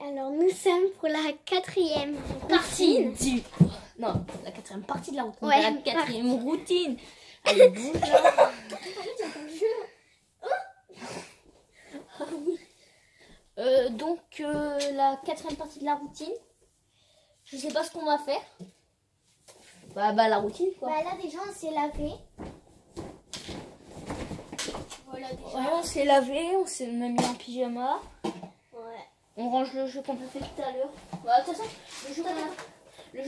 Alors nous sommes pour la quatrième Partie routine. du... Non, la quatrième partie de la routine. Ouais, la quatrième routine. Allez, bouge là. Euh, donc, euh, la quatrième partie de la routine. Je sais pas ce qu'on va faire. Bah, bah, la routine quoi. Bah là déjà on s'est lavé. Voilà déjà. Ouais, on s'est lavé, on s'est même mis en pyjama. Ouais. On range le jeu qu'on a fait tout à l'heure. Bah, de toute façon, le jeu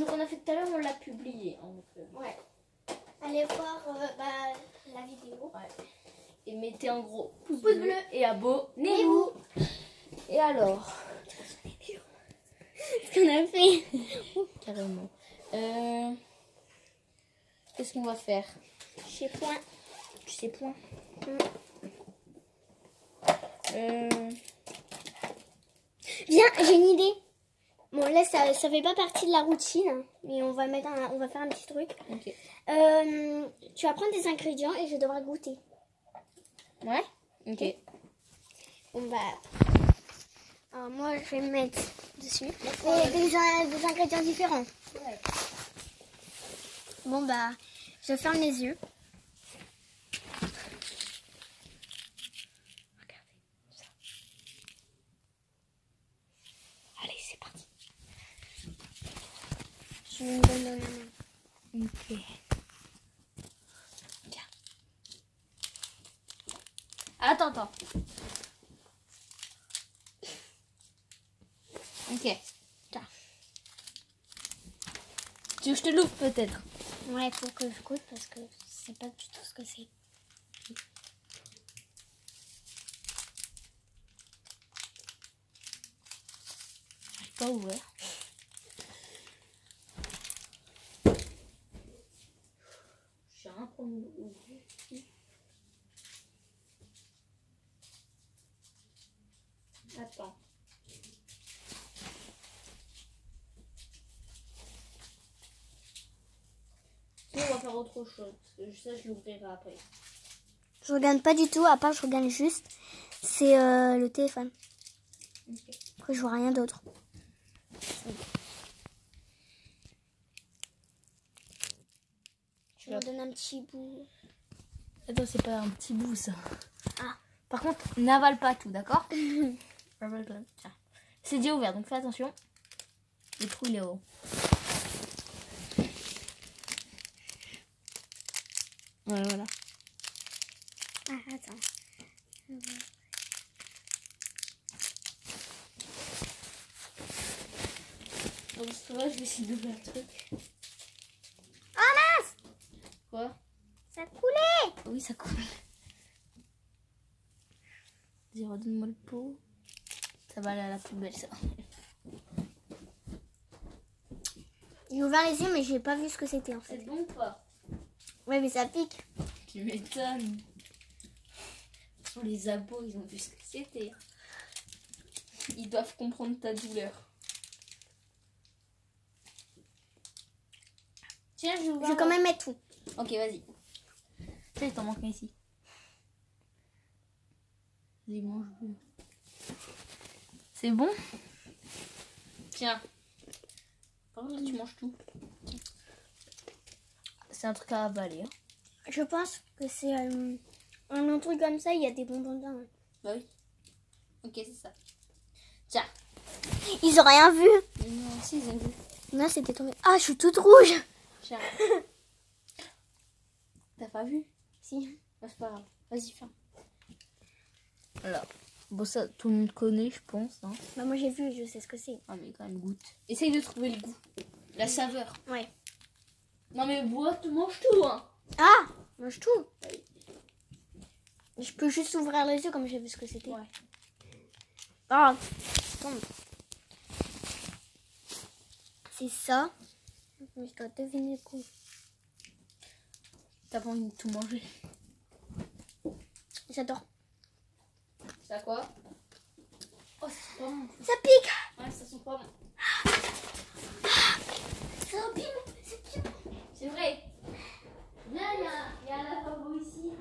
qu'on a, fait tout à l'heure, on l'a publié. hein, euh, Ouais. Allez voir euh, bah, la vidéo. Et mettez un gros pouce, Pouce bleu, bleu. et abonnez-vous. Et alors Ce qu'on a fait? Carrément. Euh, Qu'est-ce qu'on va faire? Chez Point. Tu sais point? Mm. Euh, Viens, j'ai une idée. Bon là ça, ça fait pas partie de la routine, hein, mais on va mettre un- on va faire un petit truc. Euh, tu vas prendre des ingrédients et je devrais goûter. Ouais? Ok. On va. Alors moi je vais me mettre dessus. Et des, in- des ingrédients différents. Ouais. Bon bah, je ferme les yeux. Je me donne la main. Ok. Tiens. Attends, attends. Ok. Tiens. Tu veux que je te l'ouvre peut-être? Ouais, faut que je goûte parce que je sais pas du tout ce que c'est. Pas à nous ouvrir. Attends. Sinon, on va faire autre chose. Ça, je l'ouvrirai après. Je regarde pas du tout, à part je regarde juste. C'est euh, le téléphone. Ok. Après je vois rien d'autre. Je me donne un petit bout. Attends, c'est pas un petit bout ça. Ah. Par contre, n'avale pas tout, d'accord Avale pas. Tiens. C'est déjà ouvert, donc fais attention. Le trou il est haut. Voilà, voilà. Ah, attends. Donc je vais essayer d'ouvrir le truc. Oh mince Quoi Ça coulait Oui, ça coule. Vas-y, redonne-moi le pot. Ça va aller à la poubelle, ça. J'ai ouvert les yeux mais j'ai pas vu ce que c'était en fait. C'est bon ou pas? Ouais mais ça pique. Tu m'étonnes. Sur les abos, ils ont vu ce que c'était. Ils doivent comprendre ta douleur. Tiens, je Je vais quand même mettre tout. Ok, vas-y. Il t'en manque un ici. Vas-y, mange-le. C'est bon? Tiens. Par contre, là, tu manges tout. C'est un truc à avaler. Hein. Je pense que c'est euh, un truc comme ça, il y a des bonbons dedans. ouais. Bah oui. Ok, c'est ça. Tiens. Ils ont rien vu. Non, si, ils ont vu. Non, c'était tombé. Ah, je suis toute rouge. Tiens. T'as pas vu? Si. Bah, C'est pas grave. Vas-y, ferme. Voilà. Bon, ça, tout le monde connaît, je pense. Hein. Bah moi j'ai vu, je sais ce que c'est. Ah, mais quand même, goûte. Essaye de trouver le goût. La saveur. Ouais. Non, mais bois, tu manges tout, hein. Ah Mange tout. Je peux juste ouvrir les yeux comme j'ai vu ce que c'était. Ouais. Ah tombe. C'est ça. Mais je dois deviner quoi. T'as pas envie de tout manger. J'adore. Ça quoi? Oh, bon. Ça pique Ouais, ça sent pas bon. Ça pique C'est bien. C'est vrai. Viens, il y a, il y a un lavabo ici.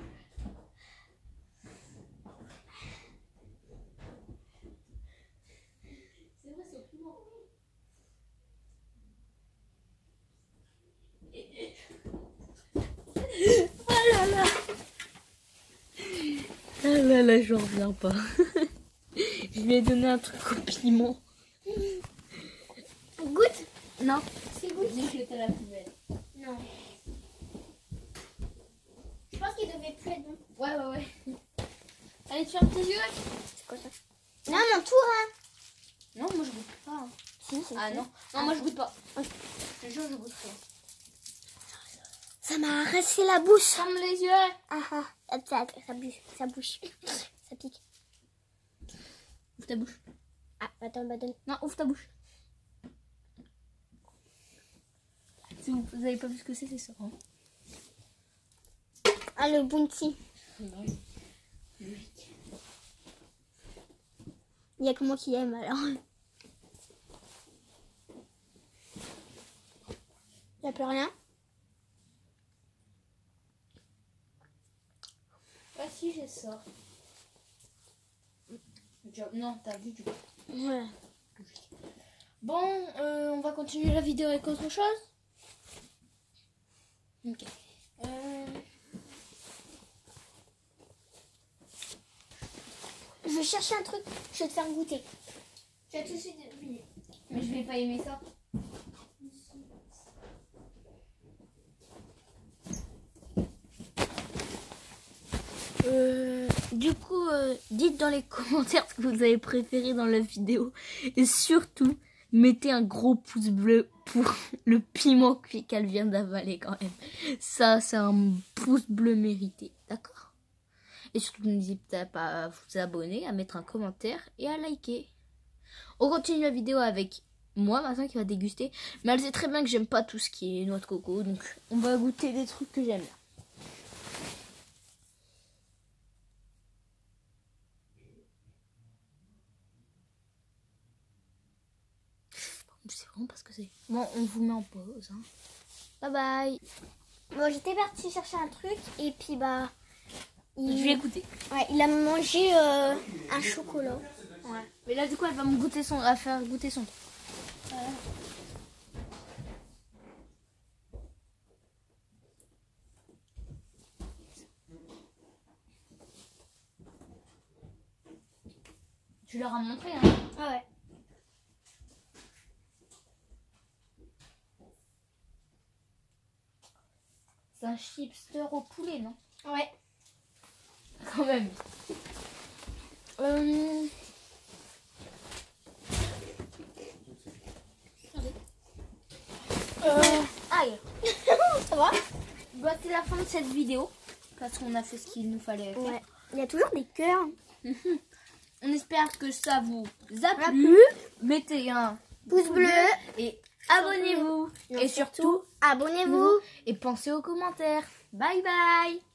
C'est vrai, là, je reviens pas. je lui ai donné un truc au piment. Goûte Non. C'est goûte Dis que t'as la poubelle. Non. Je pense qu'il devait plus être bon. Ouais, ouais, ouais. Allez, tu fermes tes yeux. C'est quoi ça? Non, mon tour, hein Non, moi je goûte pas. hein. Si, Ah non, non, moi je goûte pas. Ouais. Je te jure, je goûte pas. Ça m'a arraché la bouche. Ferme les yeux. Ah ah, ça, ça bouge, ça bouge. Ça pique. Ouvre ta bouche. Ah, attends, bah donne. Non, ouvre ta bouche. Si vous n'avez pas vu ce que c'est, c'est ça. hein. Ah, le bounty. Il y a que moi qui aime alors. Il n'y a plus rien? J'ai ça. Non, t'as vu du coup. Ouais. Bon, euh, on va continuer la vidéo avec autre chose. Ok. Euh, Je vais chercher un truc, je vais te faire goûter. Tu vas tout de suite mais je vais pas aimer ça. Euh, du coup, euh, dites dans les commentaires ce que vous avez préféré dans la vidéo. Et surtout, mettez un gros pouce bleu pour le piment qu'elle vient d'avaler quand même. Ça, c'est un pouce bleu mérité. D'accord? Et surtout, n'hésitez pas à vous abonner, à mettre un commentaire et à liker. On continue la vidéo avec moi maintenant qui va déguster. Mais elle sait très bien que j'aime pas tout ce qui est noix de coco. Donc, on va goûter des trucs que j'aime parce que c'est. Bon, on vous met en pause. hein. Bye bye. Bon, j'étais partie chercher un truc et puis bah. Il, Je vais écouter. ouais, il a mangé euh, un chocolat. Ouais. Mais là, du coup, elle va me goûter son. faire goûter son. Tu leur as montré, hein Ah ouais. Un chipster au poulet, non? Ouais. Quand même. Euh... Euh, Aïe. ça va? Bah, c'est la fin de cette vidéo. Parce qu'on a fait ce qu'il nous fallait faire. Ouais. Il y a toujours des cœurs. On espère que ça vous a plu. Mettez un Pouce bleu. et abonnez-vous. Et surtout, abonnez-vous. et pensez aux commentaires. Bye bye